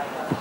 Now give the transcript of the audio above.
Bye.